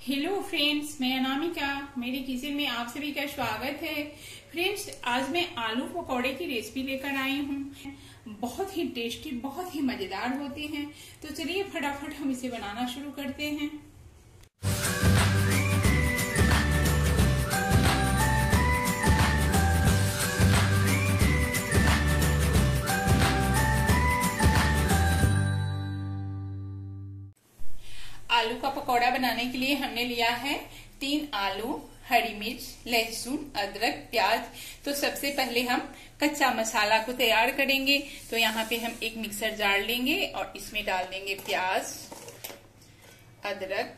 Hello friends मैं अनामिका मेरे kitchen में आप सभी का स्वागत है। फ्रेंड्स आज मैं आलू पकौड़े की रेसिपी लेकर आई हूँ। बहुत ही टेस्टी बहुत ही मज़ेदार होते हैं। तो चलिए फटाफट हम इसे बनाना शुरू करते हैं। आलू का पकौड़ा बनाने के लिए हमने लिया है तीन आलू, हरी मिर्च, लहसुन, अदरक, प्याज। तो सबसे पहले हम कच्चा मसाला को तैयार करेंगे। तो यहाँ पे हम एक मिक्सर जार लेंगे और इसमें डाल देंगे प्याज, अदरक,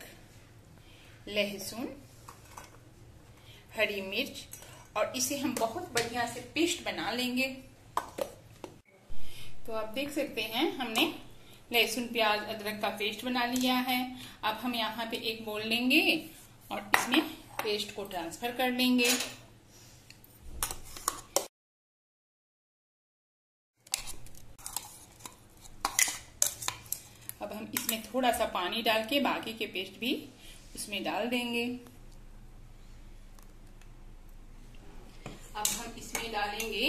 लहसुन, हरी मिर्च और इसे हम बहुत बढ़िया से पेस्ट बना लेंगे। तो आप देख सकते हैं, हमने लहसुन, प्याज, अदरक का पेस्ट बना लिया है। अब हम यहाँ पे एक बोल लेंगे और इसमें पेस्ट को ट्रांसफ़र कर लेंगे। अब हम इसमें थोड़ा सा पानी डाल के बाकी के पेस्ट भी उसमें डाल देंगे। अब हम इसमें डालेंगे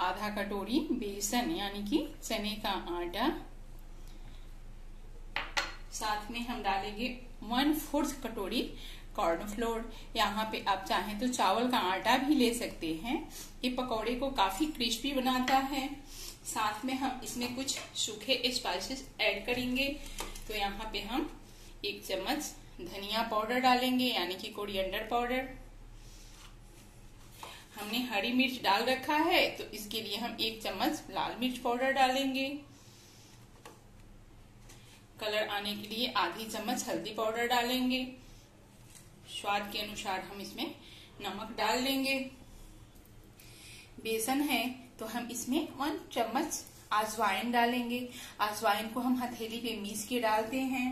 आधा कटोरी बेसन, यानी कि चने का आटा। साथ में हम डालेंगे वन फोर्थ कटोरी कॉर्नफ्लोर यहाँ पे आप चाहें तो चावल का आटा भी ले सकते हैं। ये पकौड़े को काफ़ी क्रिस्पी बनाता है। साथ में हम इसमें कुछ सूखे स्पाइसेस ऐड करेंगे। तो यहाँ पे हम एक चम्मच धनिया पाउडर डालेंगे, यानी कि कोरिएंडर पाउडर। हमने हरी मिर्च डाल रखा है तो इसके लिए हम एक चम्मच लाल मिर्च पाउडर डालेंगे। कलर आने के लिए आधी चम्मच हल्दी पाउडर डालेंगे। स्वाद के अनुसार हम इसमें नमक डाल लेंगे। बेसन है तो हम इसमें वन चम्मच आजवाइन डालेंगे। आजवाइन को हम हथेली पे मीस के डालते हैं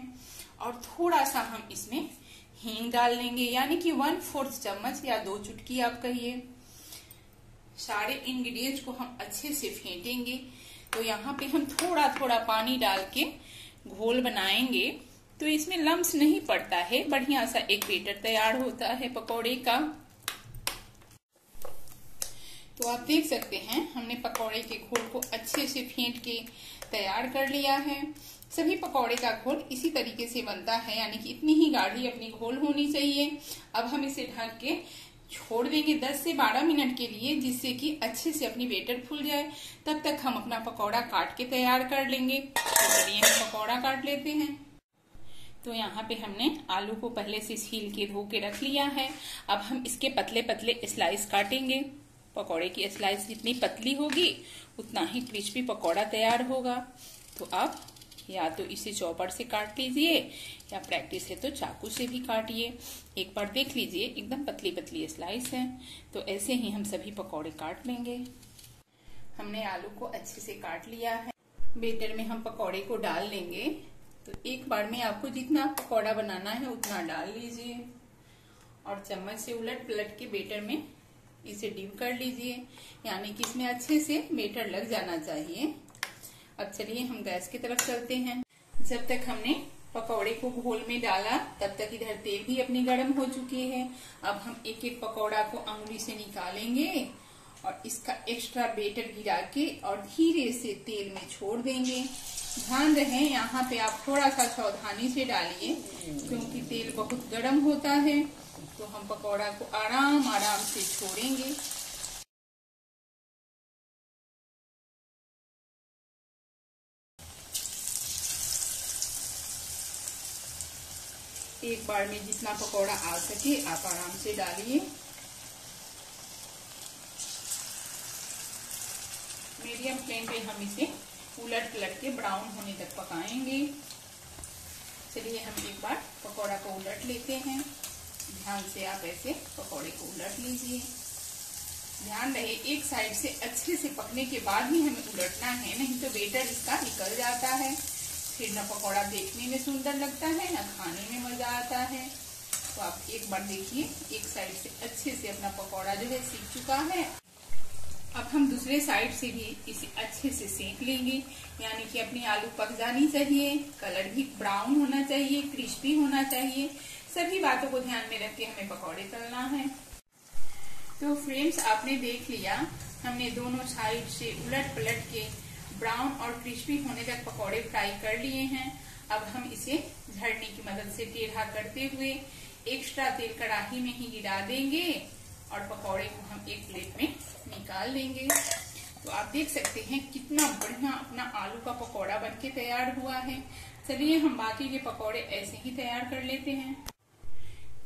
और थोड़ा सा हम इसमें हींग डाल लेंगे, यानी कि वन फोर्थ चम्मच या दो चुटकी आप कहिए। सारे इंग्रेडिएंट्स को हम अच्छे से फेंटेंगे। तो यहाँ पे हम थोड़ा थोड़ा पानी डाल के घोल बनाएँगे। तो इसमें लम्स नहीं पड़ता है, बढ़िया सा एक बेटर तैयार होता है पकौड़े का। तो आप देख सकते हैं, हमने पकौड़े के घोल को अच्छे से फेंट के तैयार कर लिया है। सभी पकौड़े का घोल इसी तरीके से बनता है, यानी कि इतनी ही गाढ़ी अपनी घोल होनी चाहिए। अब हम इसे ढक के छोड़ देंगे 10 से 12 मिनट के लिए, जिससे कि अच्छे से अपनी बेटर फूल जाए। तब तक हम अपना पकौड़ा काट के तैयार कर लेंगे। तो चलिए हम पकौड़ा काट लेते हैं। तो यहाँ पे हमने आलू को पहले से छील के धो के रख लिया है। अब हम इसके पतले पतले स्लाइस काटेंगे। पकौड़े की स्लाइस जितनी पतली होगी, उतना ही क्रिस्पी पकौड़ा तैयार होगा। तो आप या तो इसे चौपर से काट लीजिए, या प्रैक्टिस है तो चाकू से भी काटिए। एक बार देख लीजिए, एकदम पतली पतली स्लाइस है। तो ऐसे ही हम सभी पकौड़े काट लेंगे। हमने आलू को अच्छे से काट लिया है। बेटर में हम पकौड़े को डाल लेंगे। तो एक बार में आपको जितना पकौड़ा बनाना है, उतना डाल लीजिए। और चम्मच से उलट पलट के बेटर में इसे डिप कर लीजिए। यानी कि इसमें अच्छे से बेटर लग जाना चाहिए। अब चलिए हम गैस की तरफ़ चलते हैं। जब तक हमने पकौड़े को घोल में डाला, तब तक इधर तेल भी अपनी गर्म हो चुकी है। अब हम एक एक पकौड़ा को अंगुली से निकालेंगे और इसका एक्स्ट्रा बेटर गिरा के और धीरे से तेल में छोड़ देंगे। ध्यान रहे, यहाँ पे आप थोड़ा सा सावधानी से डालिए, क्योंकि तेल बहुत गर्म होता है। तो हम पकौड़ा को आराम आराम से छोड़ेंगे। एक बार में जितना पकौड़ा आ सके आप आराम से डालिए। मीडियम फ्लेम पे हम इसे उलट पलट के ब्राउन होने तक पकाएँगे। चलिए हम एक बार पकौड़ा को उलट लेते हैं। ध्यान से आप ऐसे पकौड़े को उलट लीजिए। ध्यान रहे, एक साइड से अच्छे से पकने के बाद ही हमें उलटना है, नहीं तो बेटर इसका निकल जाता है। फिर ना पकौड़ा देखने में सुंदर लगता है, ना खाने में मज़ा आता है। तो आप एक बार देखिए, एक साइड से अच्छे से अपना पकौड़ा जो है सीख चुका है। अब हम दूसरे साइड से भी इसे अच्छे से सेक लेंगे। यानी कि अपनी आलू पक जानी चाहिए, कलर भी ब्राउन होना चाहिए, क्रिस्पी होना चाहिए। सभी बातों को ध्यान में रख के हमें पकौड़े तलना है। तो फ्रेंड्स, आपने देख लिया, हमने दोनों साइड से उलट पलट के ब्राउन और क्रिस्पी होने तक पकौड़े फ्राई कर लिए हैं। अब हम इसे झड़ने की मदद से टेढ़ा करते हुए एक्स्ट्रा तेल कड़ाही में ही गिरा देंगे और पकौड़े को हम एक प्लेट में निकाल लेंगे तो आप देख सकते हैं कितना बढ़िया अपना आलू का पकौड़ा बनके तैयार हुआ है। चलिए हम बाकी के पकौड़े ऐसे ही तैयार कर लेते हैं।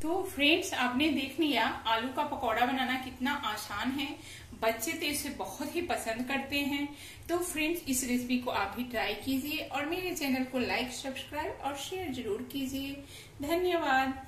तो फ्रेंड्स, आपने देख लिया आलू का पकौड़ा बनाना कितना आसान है। बच्चे तो इसे बहुत ही पसंद करते हैं। तो फ्रेंड्स इस रेसिपी को आप भी ट्राई कीजिए और मेरे चैनल को लाइक सब्सक्राइब और शेयर ज़रूर कीजिए। धन्यवाद।